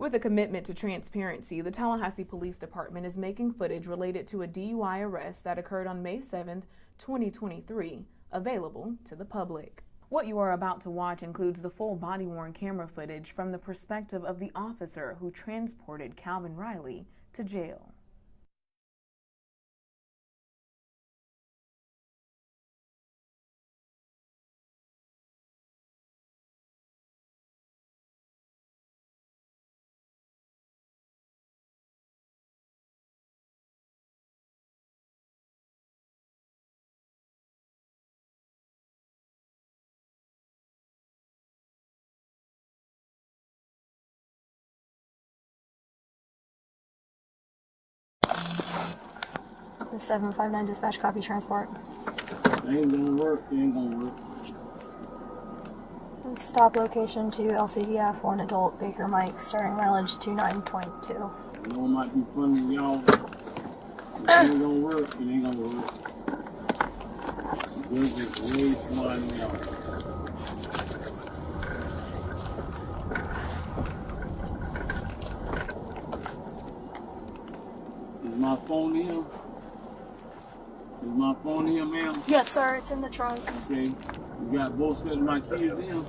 With a commitment to transparency, the Tallahassee Police Department is making footage related to a DUI arrest that occurred on May 7, 2023, available to the public. What you are about to watch includes the full body worn camera footage from the perspective of the officer who transported Calvin Riley to jail. The 759 dispatch copy transport. Ain't gonna work, ain't gonna work. Stop location to LCDF, one adult, Baker Mike, starting mileage 29.2. I know it might be funny to y'all, it ain't gonna work, it ain't gonna work. This is way smarter than y'all. Is my phone here? Is my phone here, ma'am? Yes, sir, it's in the trunk. Okay, you got both sets of my keys in?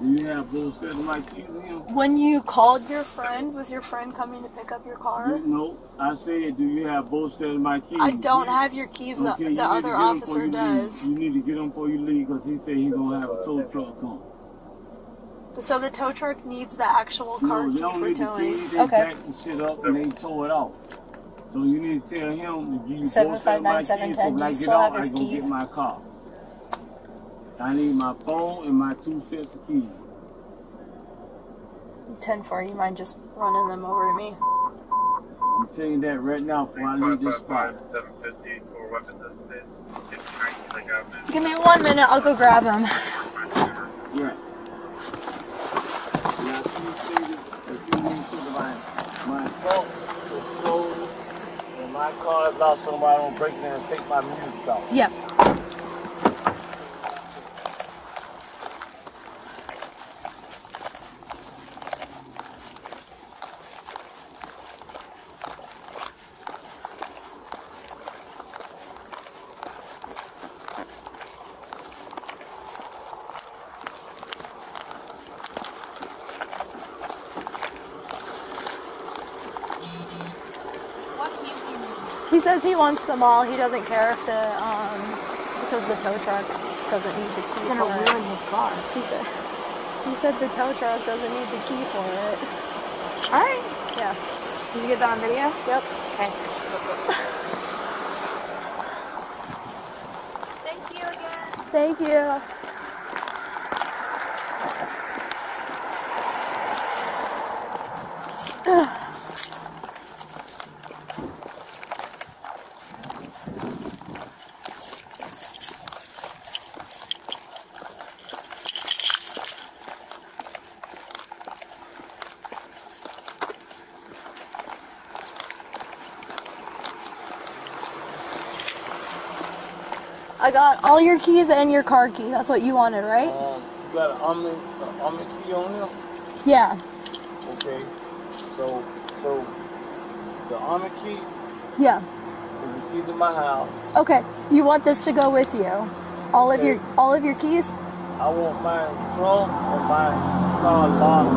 Do you have both sets of my keys in? When you called your friend, was your friend coming to pick up your car? You- No, I said, do you have both sets of my keys? I don't have your keys, the, Okay, you the to other get 'em before officer you does. Leave. You need to get them before you leave because he said he's gonna have a tow truck come. So the tow truck needs the actual car No, they key for the towing. keys. They Okay. the shit up and they tow it off. So you need to tell him to give you Seven both sets of my five nine seven So ten. Do I get still out, have I his go get keys? my car. I need my phone and my two sets of keys. Ten four, you mind just running them over to me? I'm telling you that right now before I leave this spot. 750 weapons assisted. It's trained like I've been Give me one minute, I'll go grab them. Yeah. I see things that you need to my, my trunk is my car is lost so I don't break down and take my music off. Yep. He says he wants them all. He doesn't care if the um. He says the tow truck doesn't need the key. It's gonna for it. ruin his car. He said. He said the tow truck doesn't need the key for it. All right. Yeah. Did you get that on video? Yep. Okay. Thank you again. Thank you. I got all your keys and your car key. That's what you wanted, right? Um, you got an Omni, an Omni key on there? Yeah. Okay. So, so the Omni key Yeah. is the key to my house. Okay. You want this to go with you? All of your all of your keys? I want my trunk and my car locked.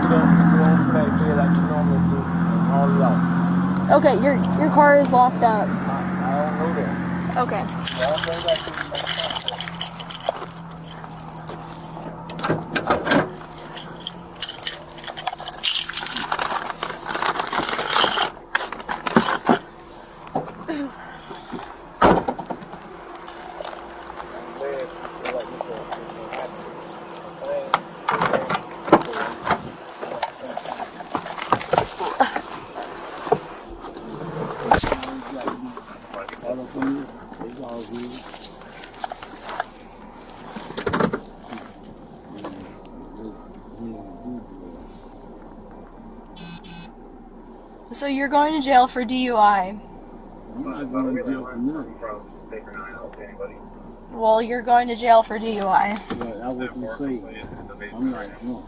Pick it up, put it on the back bed like you normally do, and haul it out. Okay, your your car is locked up. Okay. So I think I can do that. Follow from you. It's all good. So you're going to jail for DUI. I'm not going to jail for nothing. from Baker 9 to anybody. Well, you're going to jail for DUI. But I was gonna I'm not drunk.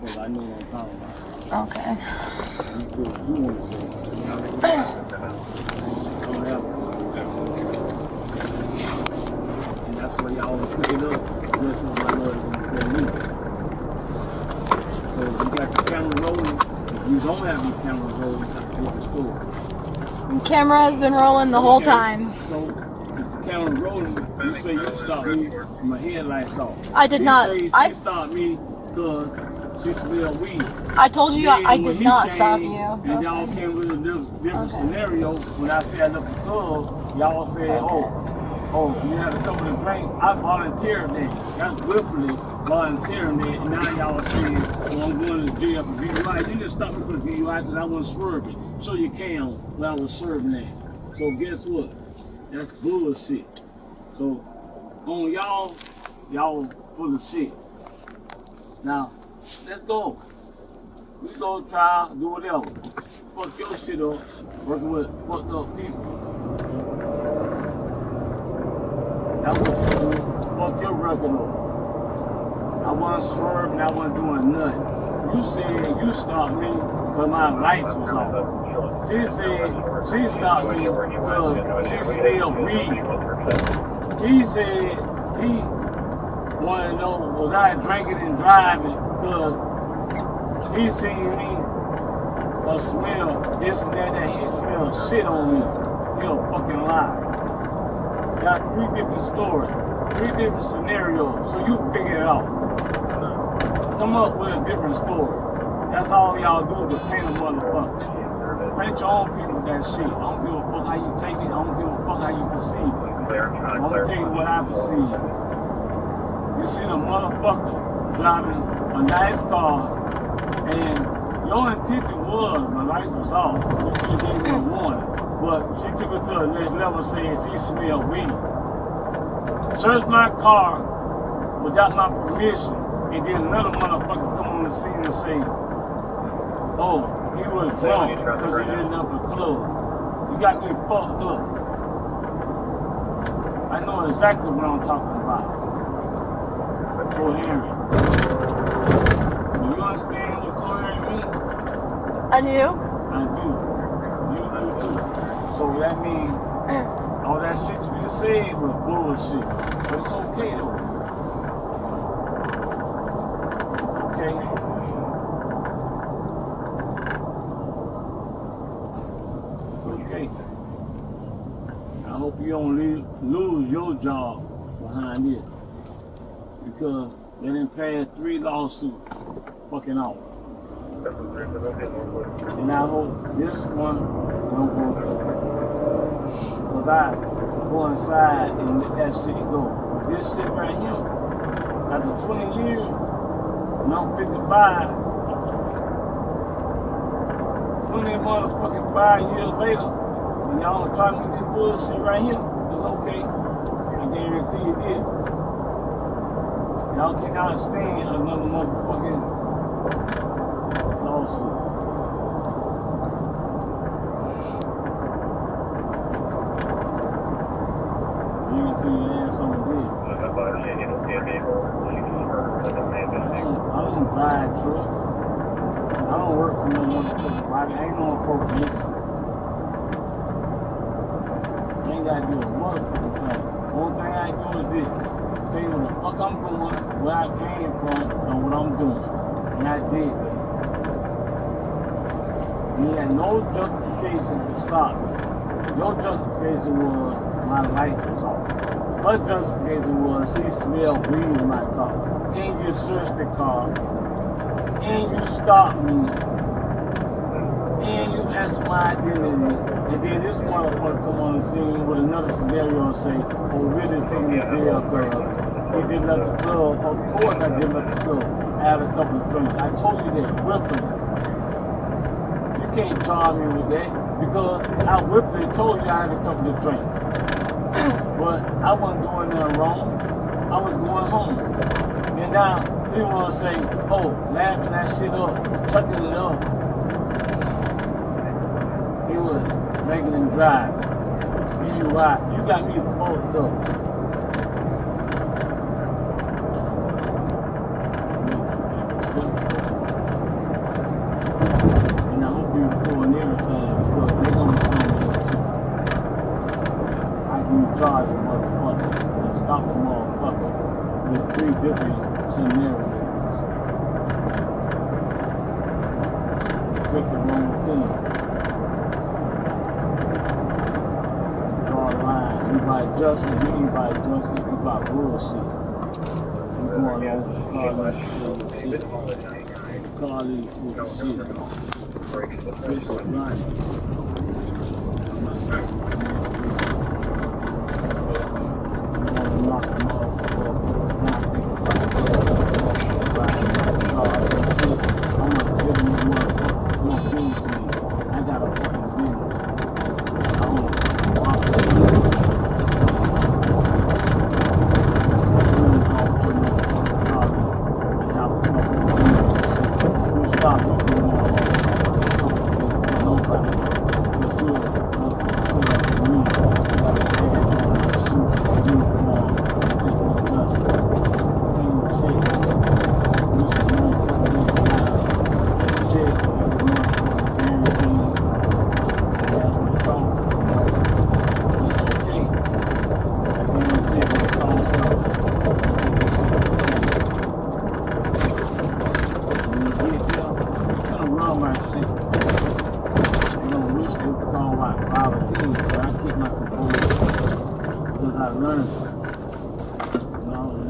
Because I know what I'm talking about. Okay. You feel what you want to say. Don't have to. And that's why y'all was picking up. That's what my lawyer gonna tell me. So if you got your camera rolling, you don't have your camera rolling, it's a different story. Camera has been rolling the whole time. So if the camera rolling, you say you stopped me, my headlights off. I did She not- Say I- stopped me because she smelled weed. I told you Then I did not came, stop you. And y'all Okay. came with a different, different Okay. scenario. When I said I left the club, y'all said, oh, oh, you had a couple of drinks. I volunteered that. That's willfully volunteering that. And now y'all saying, oh, I'm going to jail for DUI. You didn't stop me for DUI because I wasn't swerving. So you can when I was serving that. So guess what? That's bullshit. So on y'all, y'all full of shit. Now, let's go. We go try, do whatever. Fuck your shit up, working with fucked up people. That's what you do. Record up. I wasn't swerving, I wasn't doing nothing. You said you stopped me because my lights was off. She said she stopped me because she smelled weed. He said he wanted to know was I drinking and driving because he seen me or smell this and that, and he smelled shit on me. He a fucking lie. Got three different stories, three different scenarios, so you figure it out. Come up with a different story. That's all y'all do is paint a motherfucker. Paint your own people that shit. I don't give a fuck how you take it. I don't give a fuck how you perceive it. I'm gonna tell you what I perceive. You see a motherfucker driving a nice car, and your intention was my lights was off. You gave me a warning, but she took it to the next level, saying she smelled weed. Searched my car without my permission, and then another motherfucker come on the scene and say, "Oh, he was drunk because he didn't have a club." You got me fucked up. I know exactly what I'm talking about. Coherent. Do you understand what coherent means? I do. I do. You do too. So that means all that shit you just said was bullshit. But it's okay though. It's okay. It's okay. I hope you don't leave, lose your job behind this. Because they didn't pass three lawsuits fucking out. And I hope this one don't go. Because I go inside and let that shit go. This shit right here, after 20 years, and I'm 55, 20 motherfucking five years later, and y'all to do bullshit right here, it's okay. I guarantee you this. Y'all cannot stand another motherfucking lawsuit. Guarantee you there's something big. I don't, I don't drive trucks. I don't work for no motherfucking body. Ain't no ain't gotta do a motherfucking thing. Only thing I do is this. Tell you what the fuck I'm doing, where I came from, and what I'm doing. And I did that. You had no justification to stop me. Your justification was my lights was off. Her justification was she smelled weed in my car. And you searched the car. And you stopped me. And you asked my identity. And then this motherfucker come on the scene with another scenario and say, oh, really take me there, girl. He didn't let the club. Of course I didn't let the club. I had a couple of drinks. I told you that, willfully. You can't charge me with that because I willfully told you I had a couple of drinks. But I wasn't doing nothing wrong. I was going home. And now you want to say, oh, laughing that shit up, chucking it up. He drinking and driving. DUI. Uh, you got me fucked up. Ain't about Justin, you about bullshit. You going over Carly shit. Carly with the shit. Right. I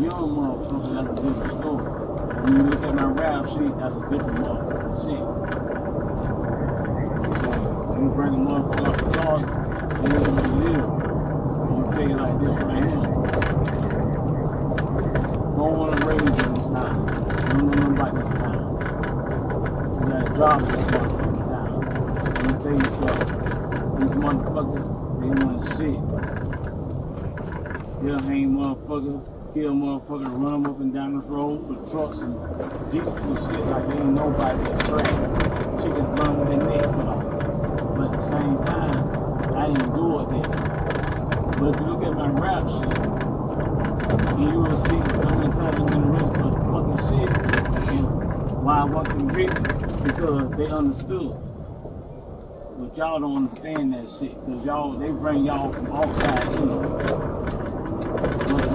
Young motherfucker, that's a different story. When you look at my rap sheet, that's a different motherfucking shit. So, when you bring a motherfucker up to talk, you know what it is. And you take it like this right here. Don't want to raise you this time. Don't know nothing about this time. You drop this motherfucking time. Let me tell you something. These motherfuckers, they want shit. They'll hang motherfuckers, kill motherfuckers, run up and down this road with trucks and jeeps and shit like they ain't nobody that track. Chickens run with their neck cut off. But at the same time, I didn't do it then. But if you look at my rap shit, and you will see how many times I've been arrested for fucking shit and why I wasn't convicted because they understood. But y'all don't understand that shit because y'all they bring y'all from outside in.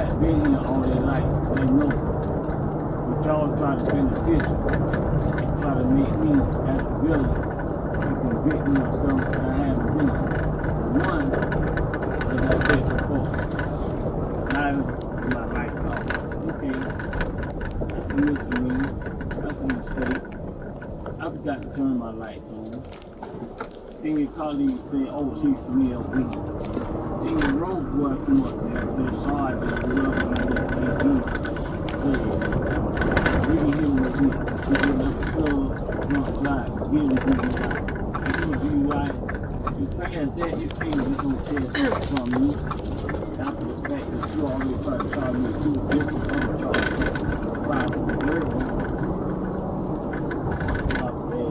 that's been here all their life, they know. But y'all try to picture, try to make me as a villain and convict me of something I haven't been. One, as I said before, not in my life thought, okay, that's a misdemeanor, that's a mistake. I forgot to turn my lights on. Then your colleagues say, oh, she smell weed. Then up there, they're sorry, but they do. With me. He get up the club, drunk fly, give him DUI. If you DUI, you pass that, can't get no test from me. After the fact that you already tried to charge me two different other charges. Five for the murder. Not bad.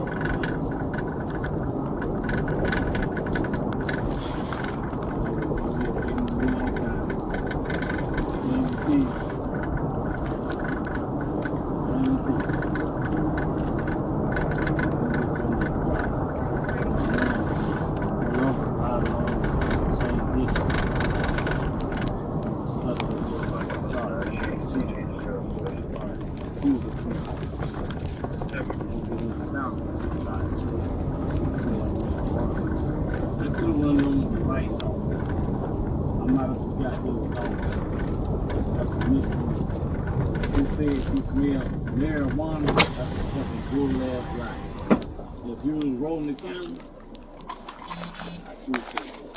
I could have run on the right. I might have forgot they were on. That's a mystery. He said he smelled marijuana. That's a fucking bull ass lie. If you was rolling the county, I should say that.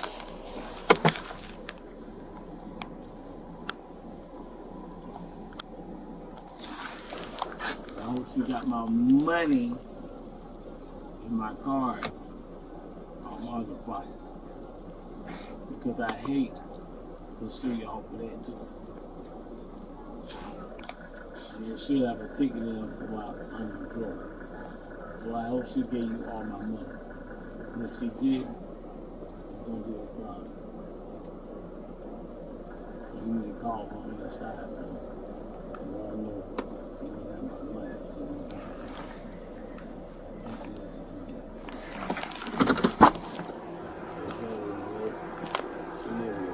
I hope she got my money in my card on flight. Because I hate to see y'all for that too. You should have a ticket in for while I'm employed. So I hope she gave you all my money. And if she did, it's gonna be a problem. you need to call on the other side. man. You wanna know if you don't have my money, you know. Scenario.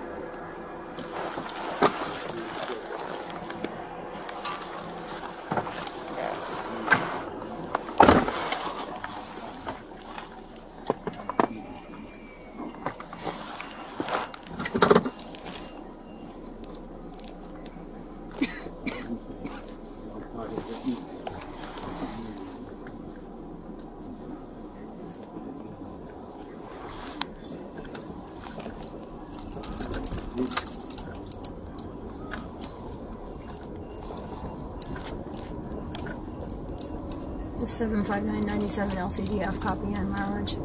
The 75997 LCDF copy and mileage.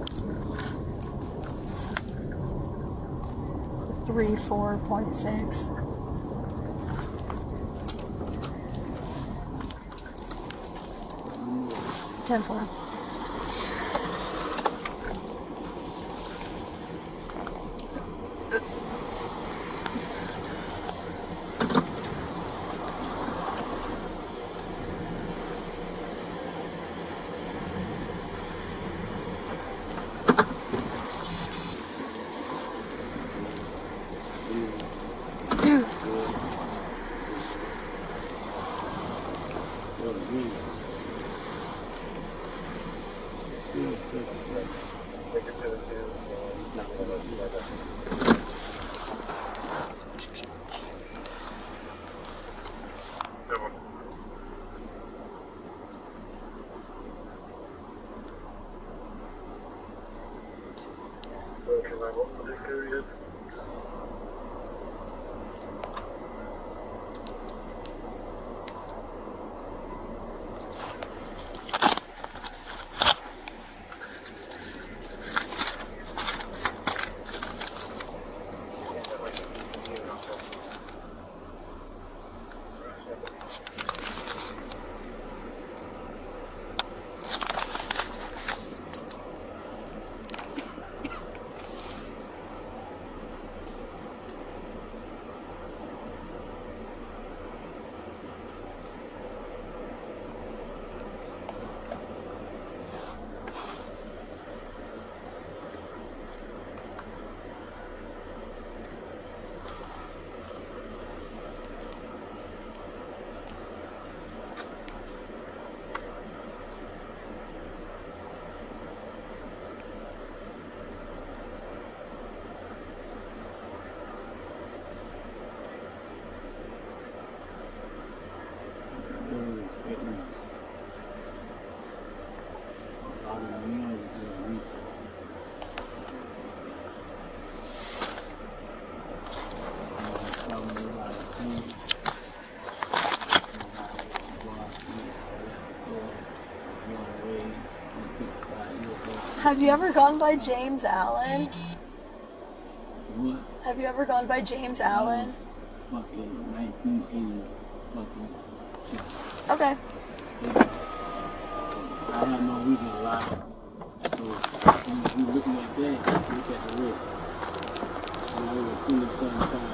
34.6. Ten four. Yeah, definitely. Have you ever gone by James Allen? What? Have you ever gone by James Allen? Fucking 1980 fucking. Okay. I lie. So when you looking at that, look at the I the same time.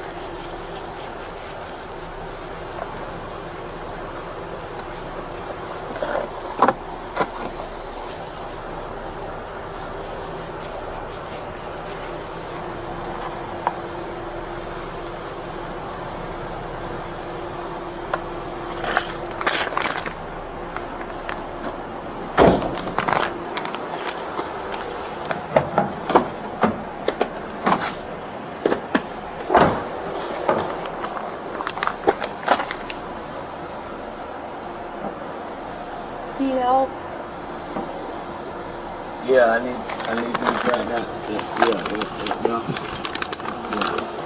I need to try that. Yeah, yeah, yeah. yeah.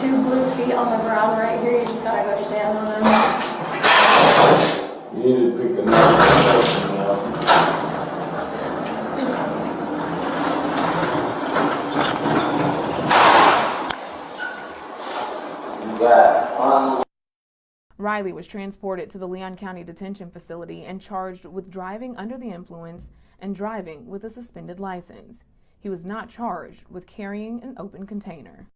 Two blue feet on the ground right here. You just gotta go stand on them. You need to pick another person now. You Riley was transported to the Leon County Detention Facility and charged with driving under the influence and driving with a suspended license. He was not charged with carrying an open container.